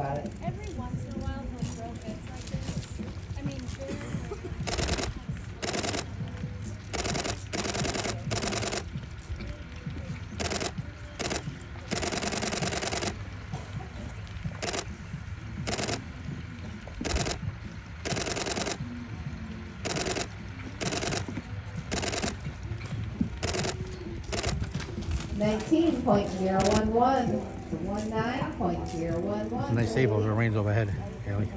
about it. 19.011 to 19.011. Nice save over the rains overhead, Haley.